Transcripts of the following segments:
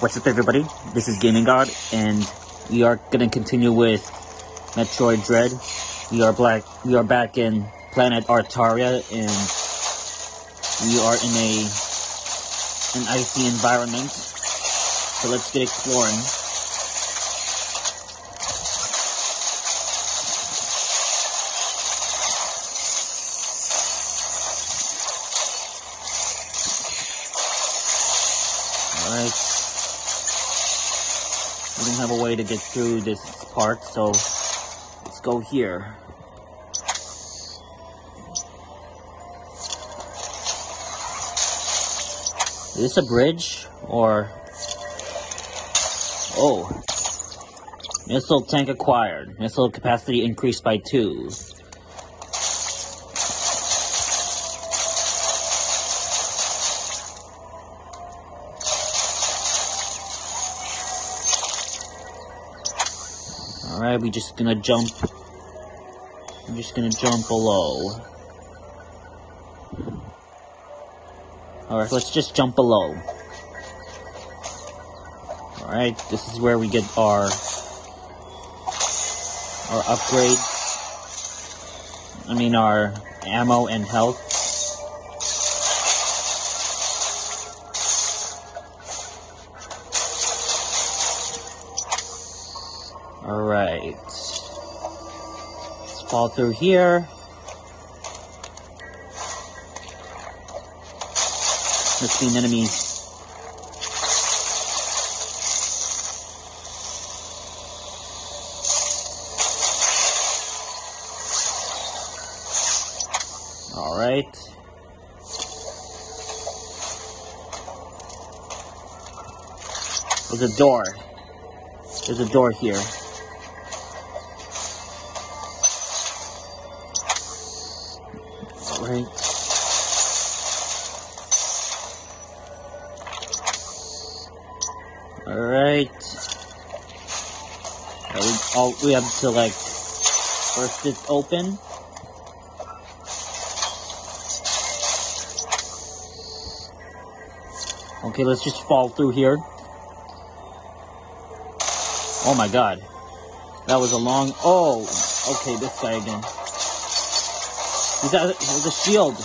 What's up, everybody? This is Gaming God, and we are gonna continue with Metroid Dread. We are black. We are back in planet Artaria, and we are in a an icy environment. So let's get exploring. Alright. We don't have a way to get through this part, so let's go here. Is this a bridge? Or... Oh. Missile tank acquired. Missile capacity increased by two. We just gonna jump. I'm just gonna jump below. Alright, let's just jump below. Alright, this is where we get our our upgrades. I mean our ammo and health. Fall through here. Must be an enemy. Alright. There's a door. There's a door here. Alright. Alright. All, oh, we have to like first it open. Okay, let's just fall through here. Oh my god. That was a long... Oh! Okay, this guy again. He's got a shield.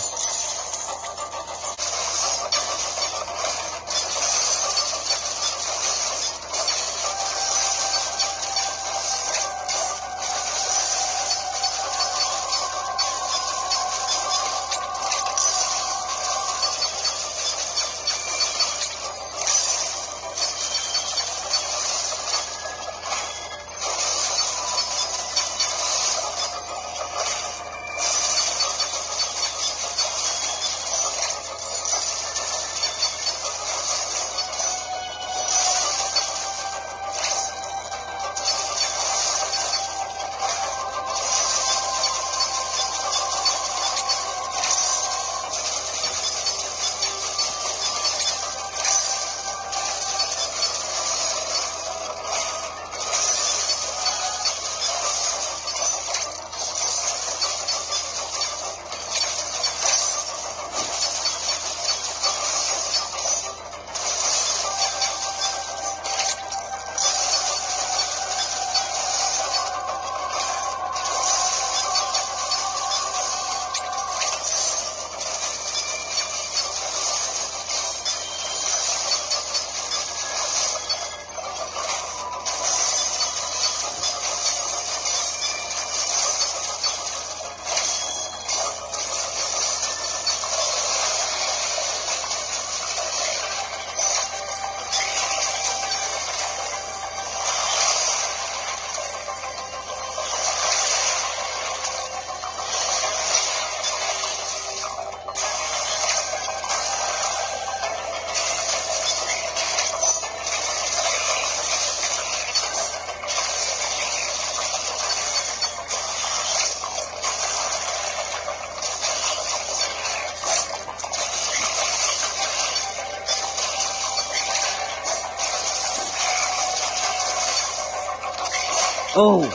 Oh!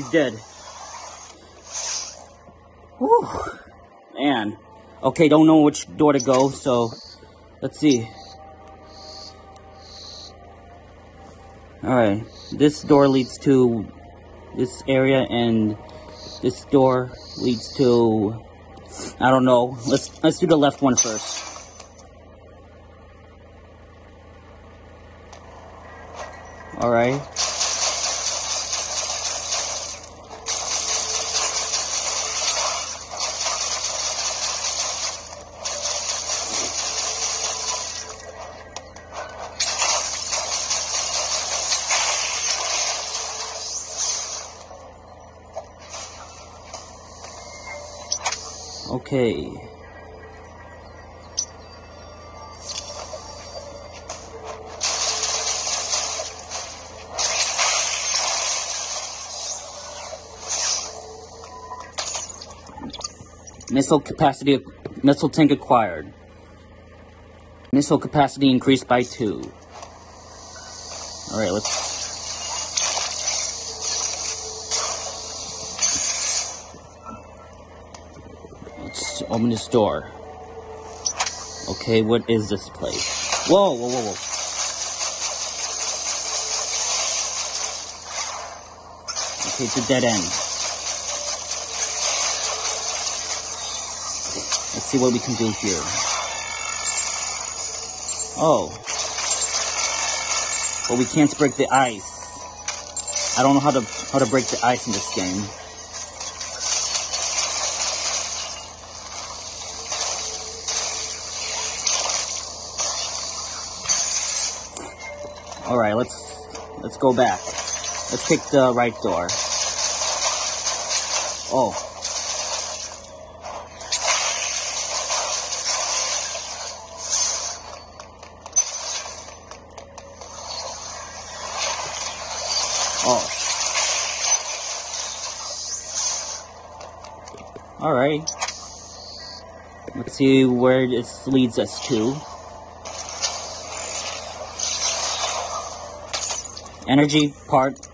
He's dead. Whew. Man. Okay, don't know which door to go, so let's see. Alright, this door leads to this area, and this door leads to I don't know. Let's let's do the left one first. Alright. Okay. Missile capacity, missile tank acquired. Missile capacity increased by two. Alright, let's Open this door. Okay, what is this place? Whoa, whoa, whoa, whoa. Okay, it's a dead end. Let's see what we can do here. Oh. But we can't break the ice. I don't know how to how to break the ice in this game. Alright, let's let's go back. Let's take the right door. Oh. Oh. Alright. Let's see where this leads us to. Energy part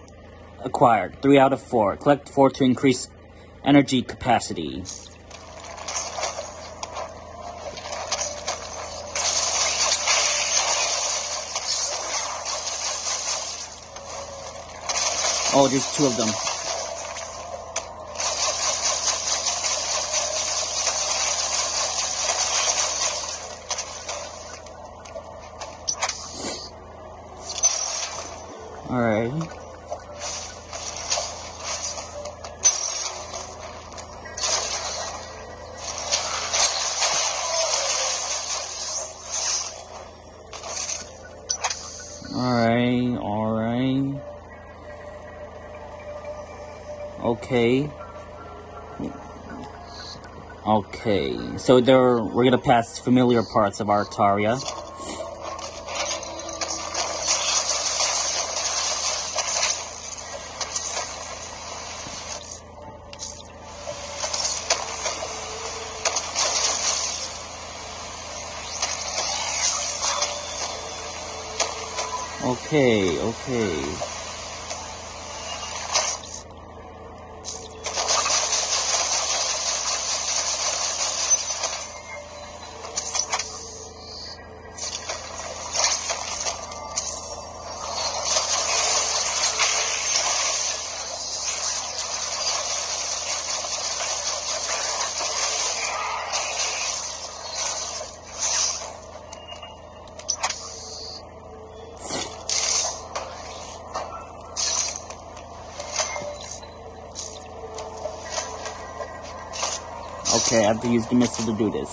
acquired. 3 out of 4. Collect 4 to increase energy capacity. Oh, there's two of them. So there we're gonna pass familiar parts of Artaria. Okay, okay. Have to use the missile to do this.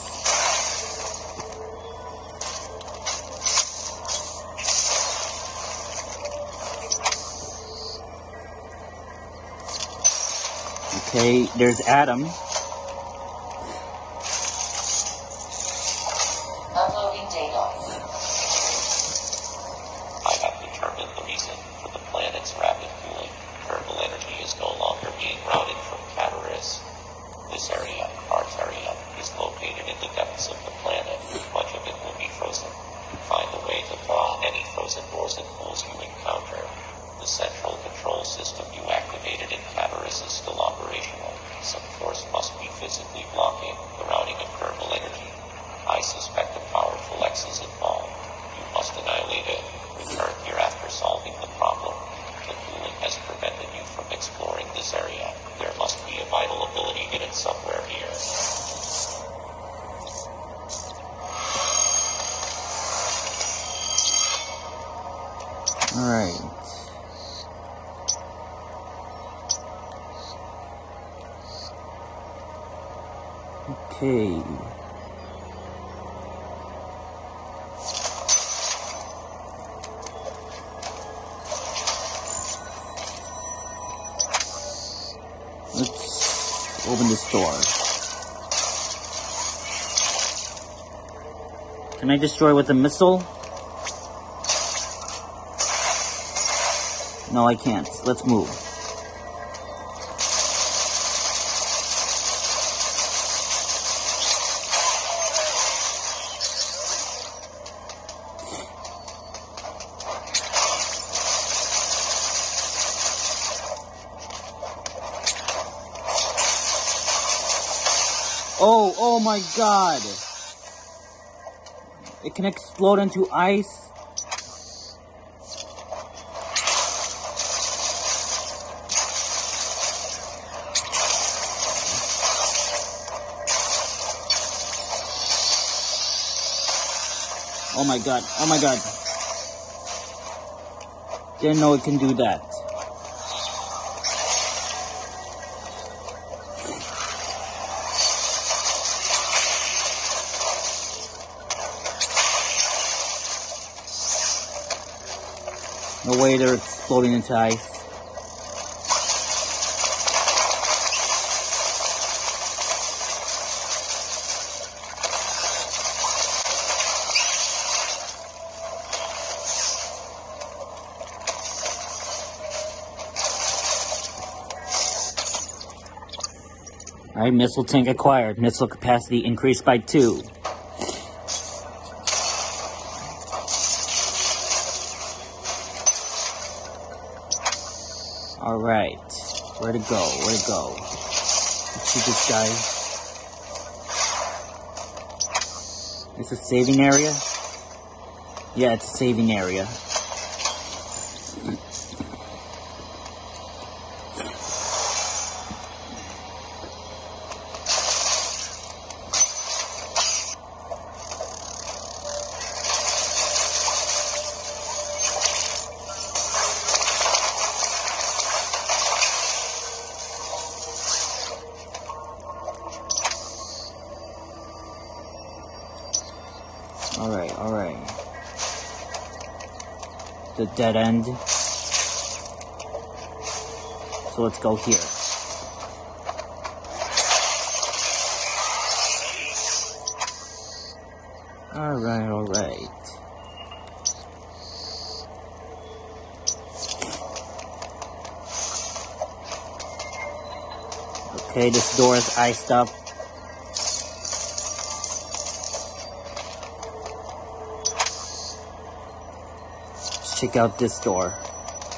Okay, there's Adam. I destroy with a missile? No, I can't. Let's move. Oh, oh my god! It can explode into ice? Oh my god, oh my god. Didn't know it can do that. No way they're exploding into ice. Alright, missile tank acquired. Missile capacity increased by two. Alright. Where to go? Where to go? Let's shoot this guy. It's a saving area? Yeah, it's a saving area. Dead end. So let's go here. Alright, alright. Okay, this door is iced up. Check out this door.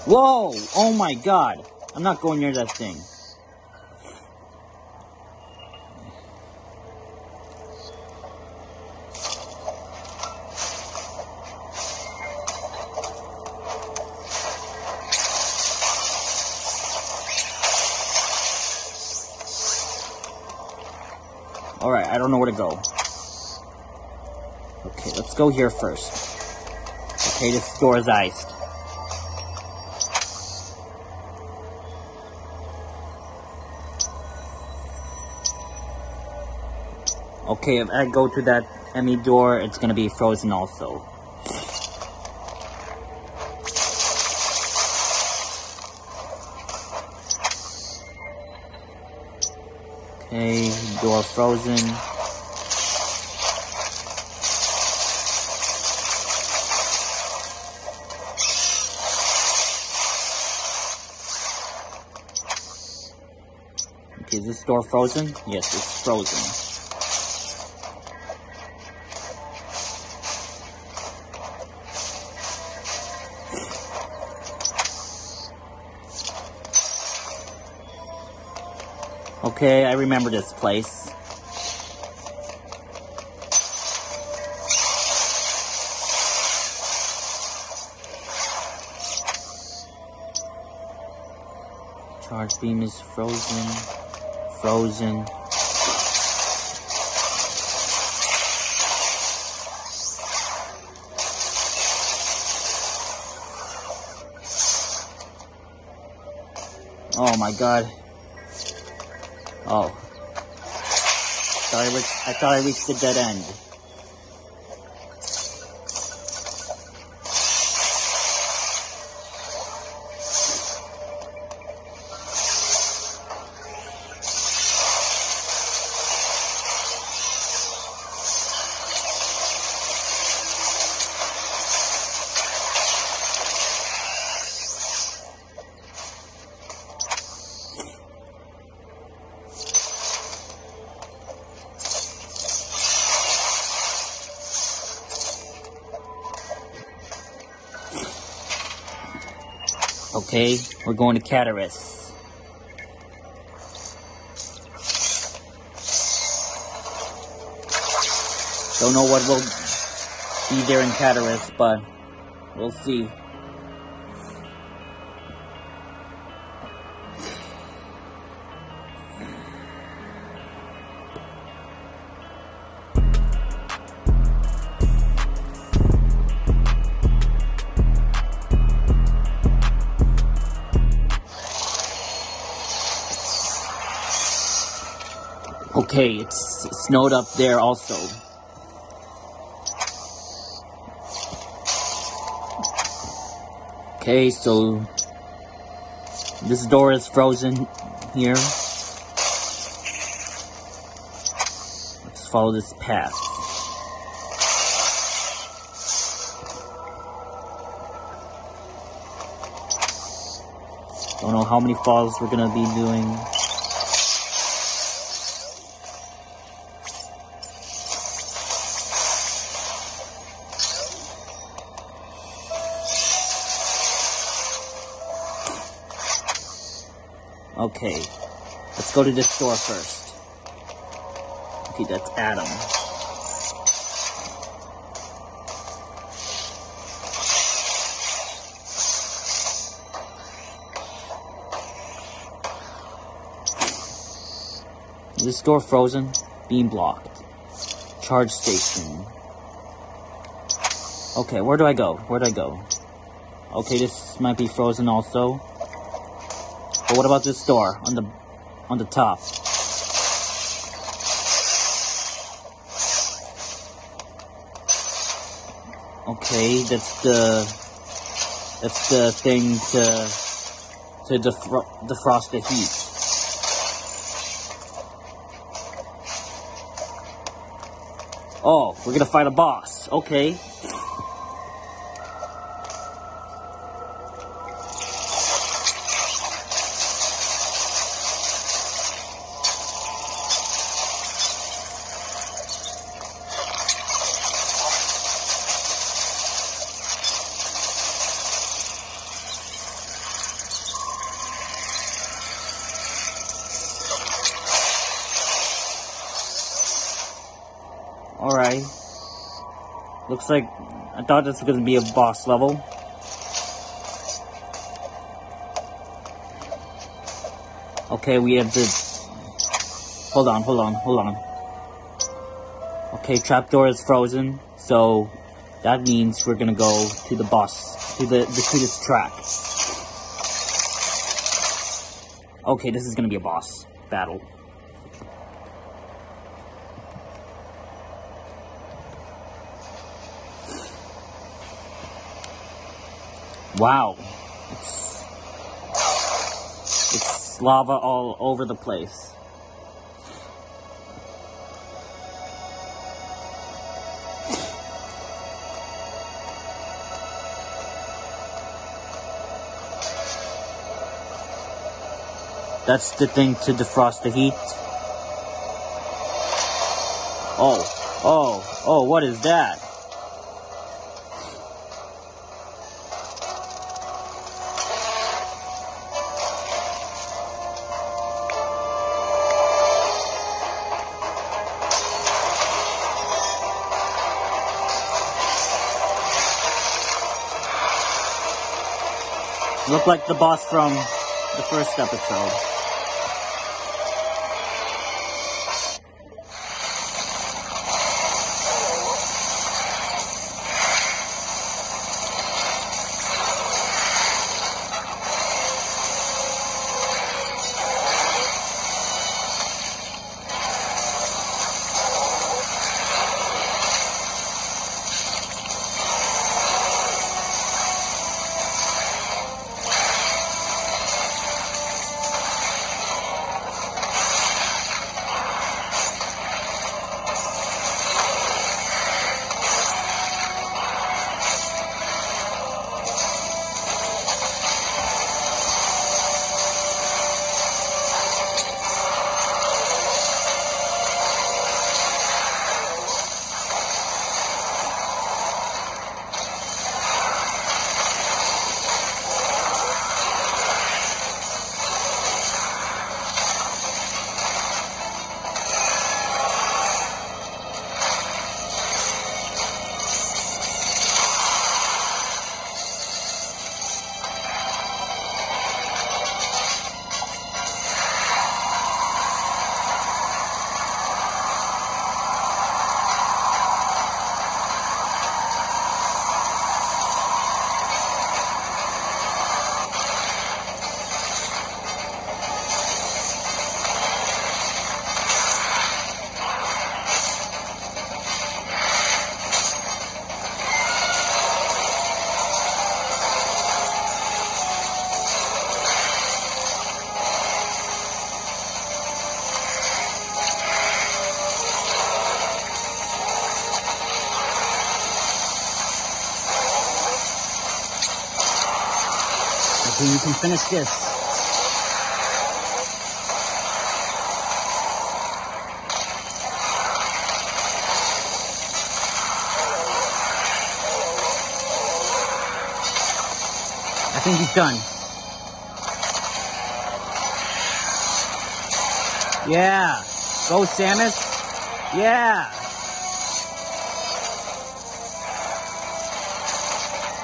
Whoa! Oh my god! I'm not going near that thing. Alright, I don't know where to go. Okay, let's go here first. Okay, this door is iced. Okay, if I go to that EMMI door, it's gonna be frozen also. Okay, door frozen. door frozen? Yes, it's frozen. Okay, I remember this place. Charge beam is frozen. Frozen. Oh my god. Oh. I, reached, I thought I reached the dead end. Okay, we're going to Cataris. Don't know what will be there in Cataris, but we'll see. Okay, it's snowed up there also. Okay, so this door is frozen here. Let's follow this path. Don't know how many falls we're gonna be doing. Okay, let's go to this store first. Okay, that's Adam. This door frozen, being blocked. Charge station. Okay, where do I go? Where do I go? Okay, this might be frozen also. But what about this door on the on the top? Okay, that's the that's the thing to to defro defrost the heat. Oh, we're gonna fight a boss. Okay. Alright. Looks like I thought this was gonna be a boss level. Okay, we have to hold on, hold on, hold on. Okay, trapdoor is frozen, so that means we're gonna go to the boss to the, the to this track. Okay, this is gonna be a boss battle. Wow. It's, it's lava all over the place. That's the thing to defrost the heat. Oh, oh, oh, what is that? Look like the boss from the first episode. Can finish this. I think he's done. Yeah. Go, Samus. Yeah.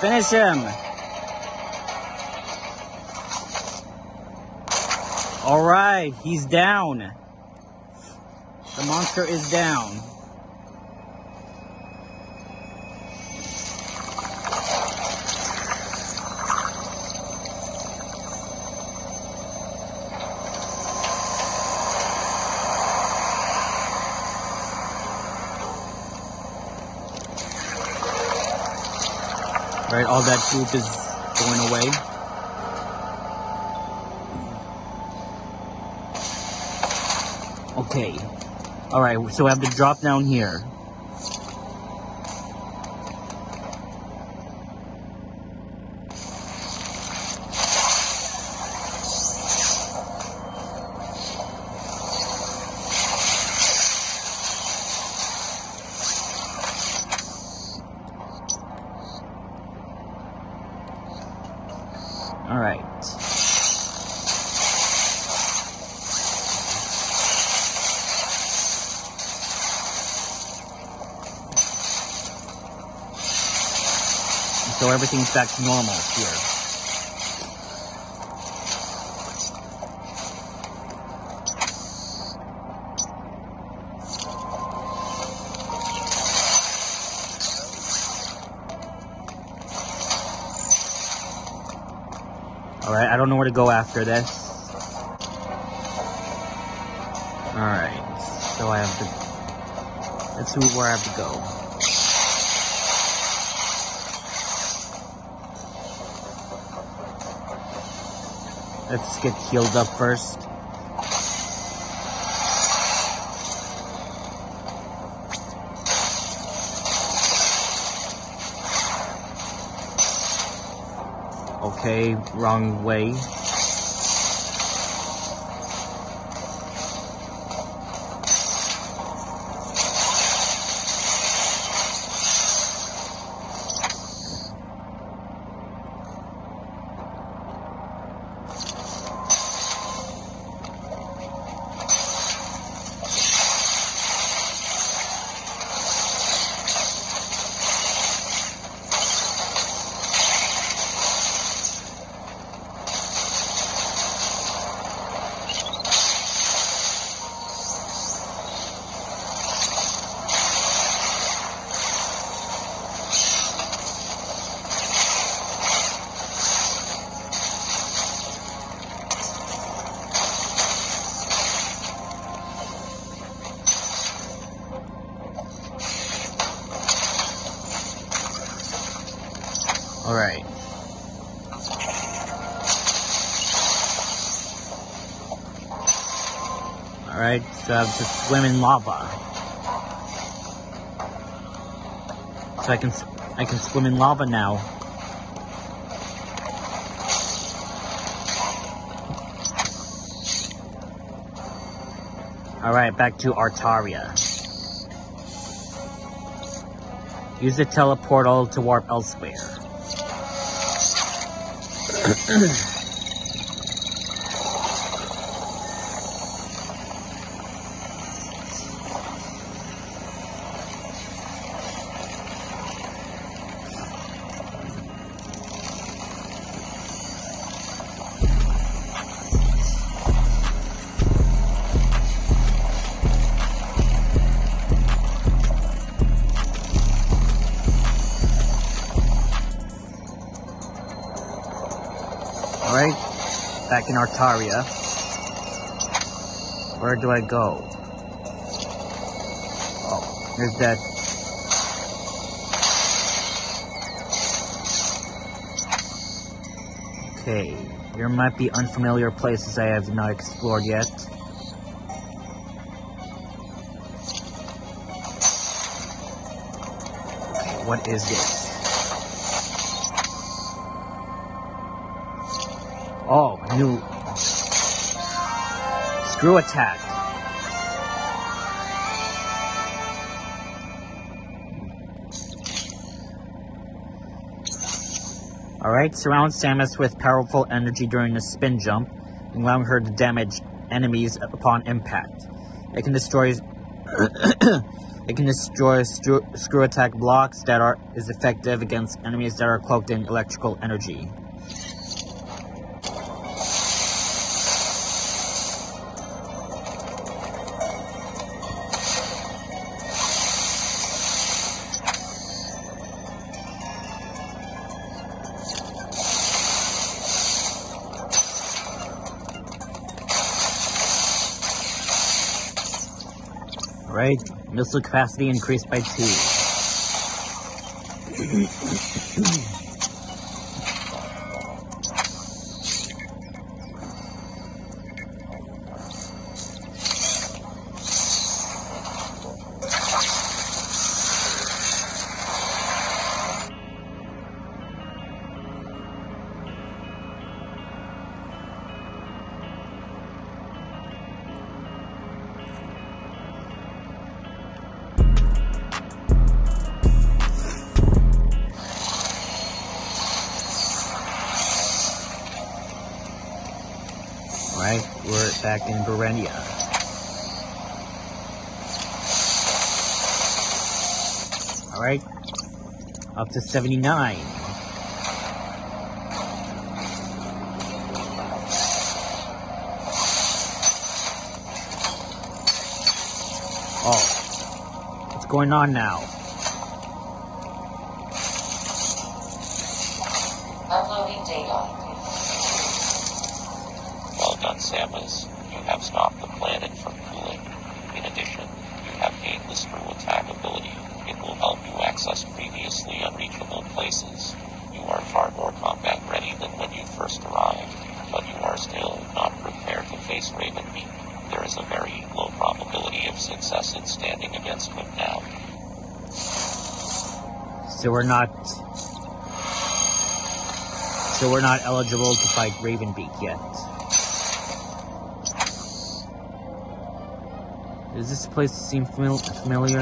Finish him. All right, he's down. The monster is down. Right, all that goop is going away. Okay. Alright, so I have to drop down here. Alright. So everything's back to normal here. Alright, I don't know where to go after this. Alright, so I have to... Let's see where I have to go. Let's get healed up first. Okay, wrong way. To swim in lava. So I can I can swim in lava now. Alright, back to Artaria. Use the teleportal to warp elsewhere. back in Artaria. Where do I go? Oh, there's that. Okay, there might be unfamiliar places I have not explored yet. Okay, what is this? Oh, new screw attack. Alright, surround Samus with powerful energy during a spin jump, allowing her to damage enemies upon impact. It can destroy it can destroy screw, screw attack blocks that are is effective against enemies that are cloaked in electrical energy. Alright, missile capacity increased by two. To 79. Oh, what's going on now? Uploading data. Well done, Samus. You have stopped the planet from cooling. In addition, you have gained the screw attack ability. It will help you access previously unreachable places. You are far more combat ready than when you first arrived, but you are still not prepared to face Ravenbeak. There is a very low probability of success in standing against him now. We're not. So we're not eligible to fight Ravenbeak yet. Does this place seem famil- familiar?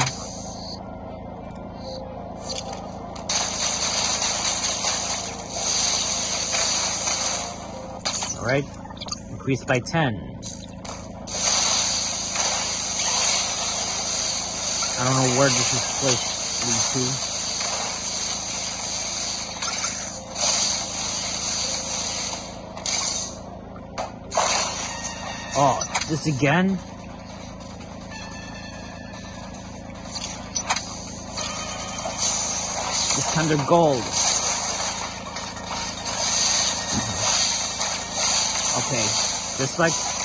Alright, increased by 10. I don't know where this is place leads to. Oh, this again? This kind of gold. Okay, just like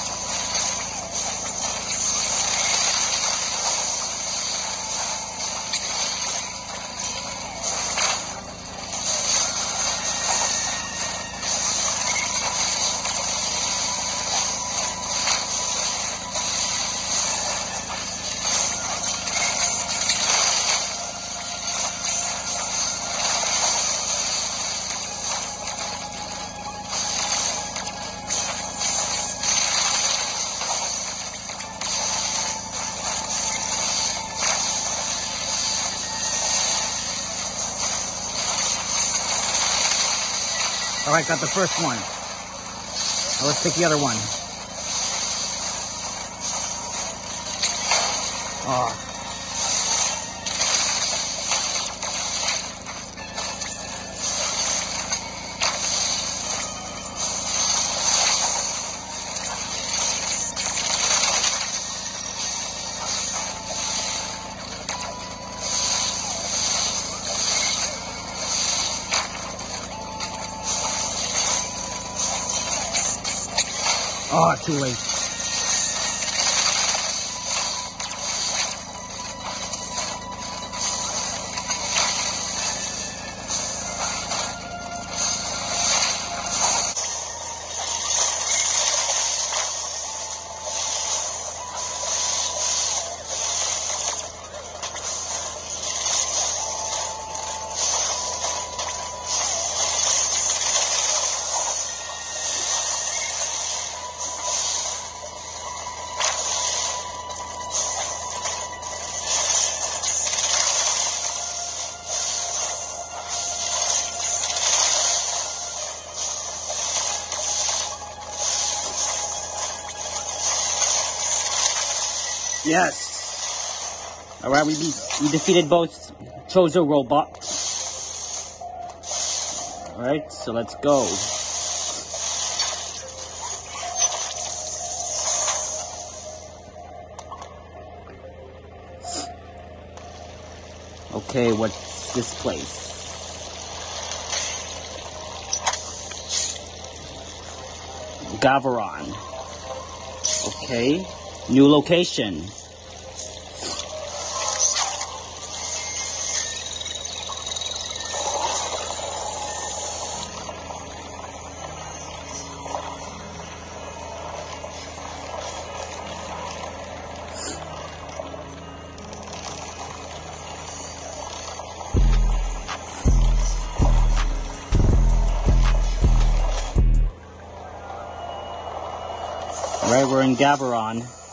Got the first one. Now let's take the other one. Oh. Oh, too late. Yes. All right, we be, we defeated both Chozo robots. All right, so let's go. Okay, what's this place? Gavaron. Okay. New location. Alright, we're in Gabaron.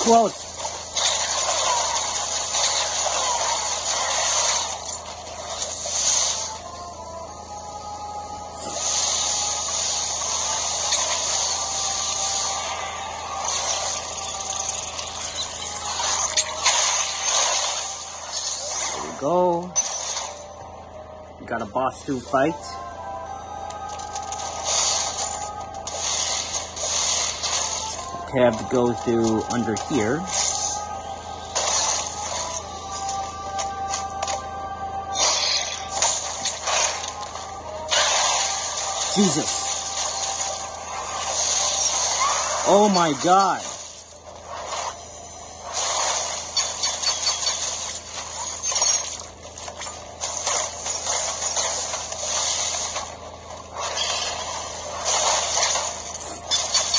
Close. There we go. We got a boss to fight. Have to go through under here. Jesus. Oh my god.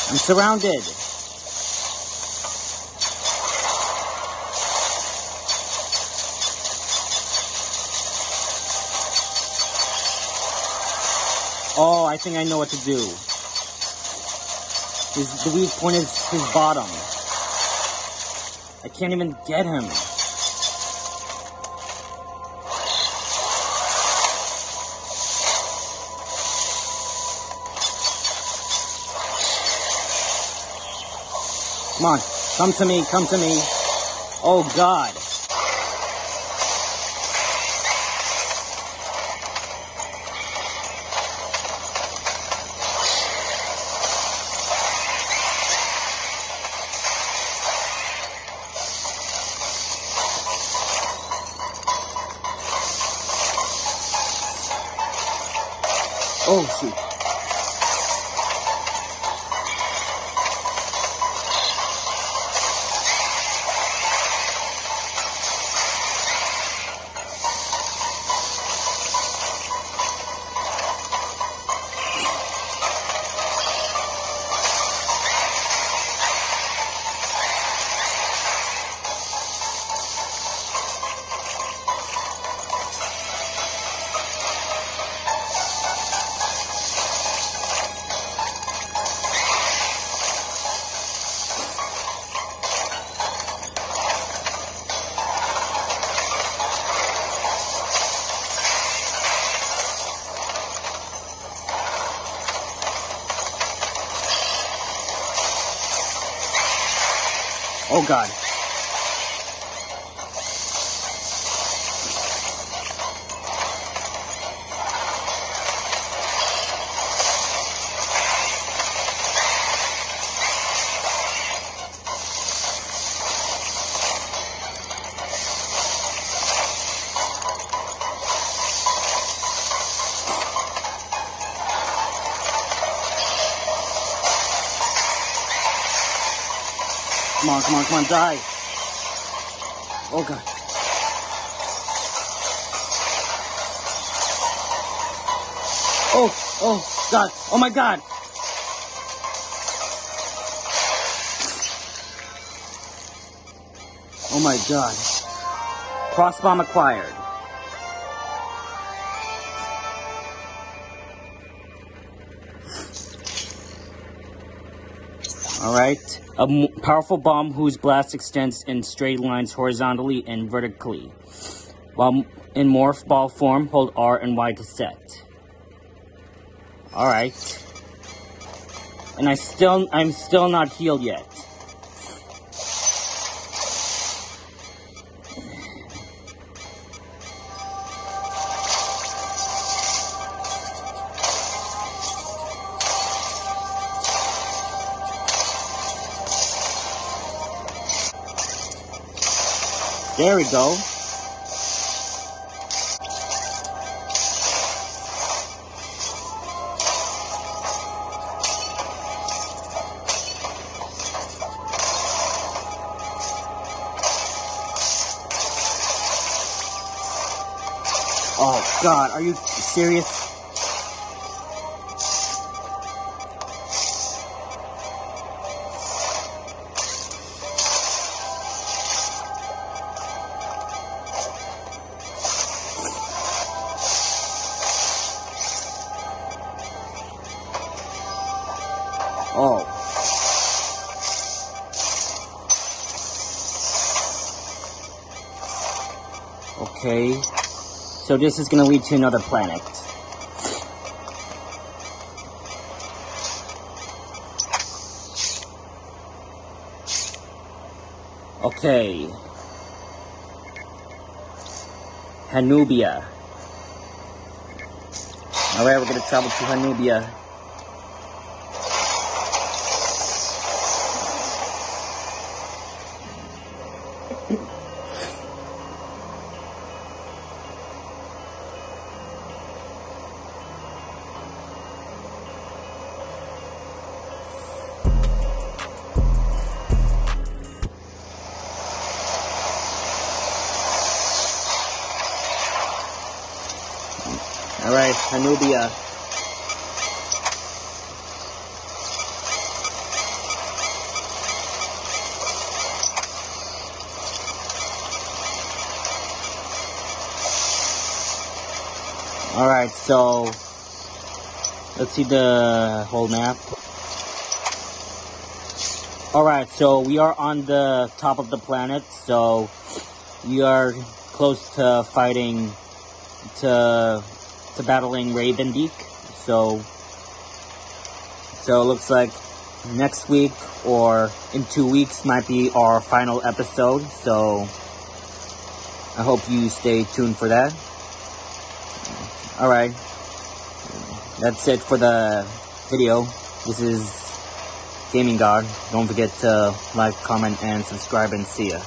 I'm surrounded. Oh, I think I know what to do. His, the weak point is his bottom. I can't even get him. Come on, come to me, come to me. Oh God. On, come on, come on, die. Oh god. Oh, oh, god. Oh my god. Oh my god. Cross bomb acquired. Alright. A m- powerful bomb whose blast extends in straight lines horizontally and vertically. While in morph ball form, hold R and Y to set. Alright. And I still I'm still not healed yet. There we go. Oh god, are you serious? So this is gonna lead to another planet. Okay. Hanubia. Alright, we're gonna travel to Hanubia. Alright, Hanubia. Alright, so let's see the whole map. Alright, so we are on the top of the planet, so we are close to fighting to to battling Ravenbeak. So so it looks like next week or in two weeks might be our final episode. So I hope you stay tuned for that. Alright. That's it for the video. This is Gaming God. Don't forget to like, comment, and subscribe, and see ya.